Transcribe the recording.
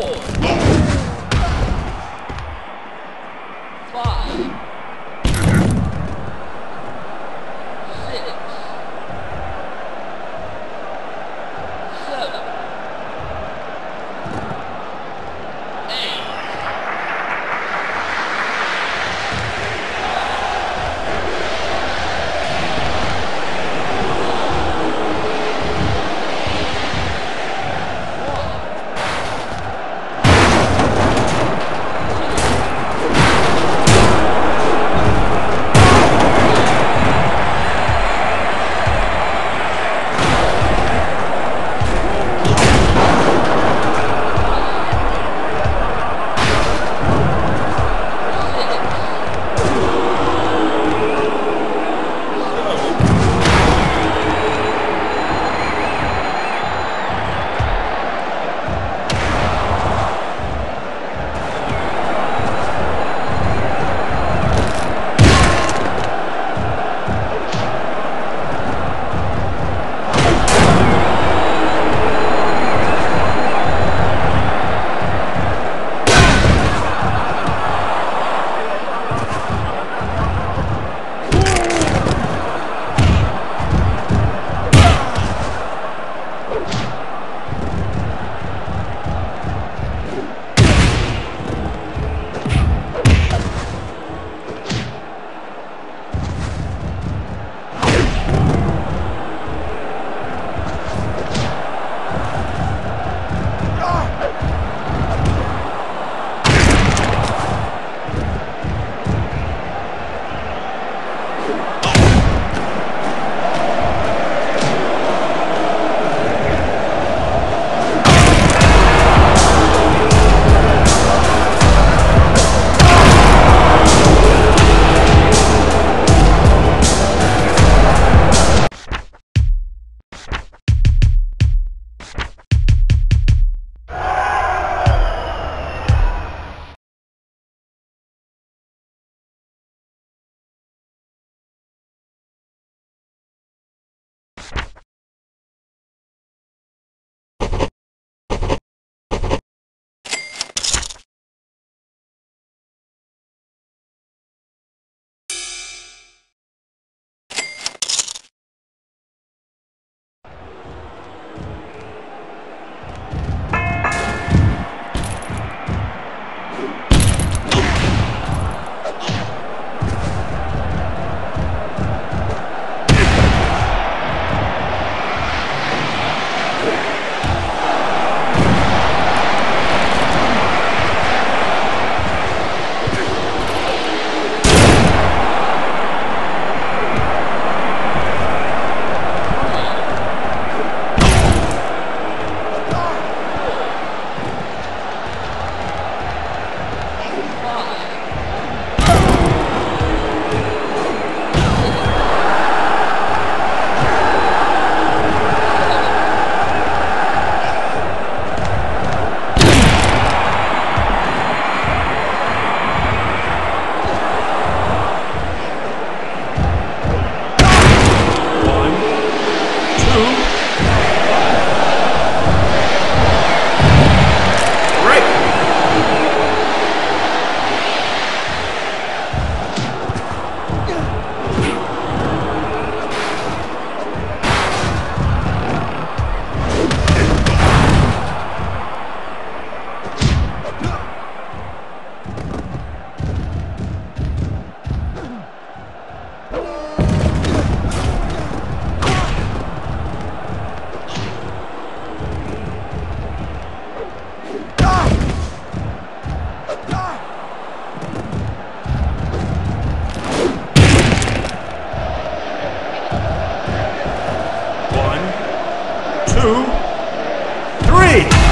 Four. two, three.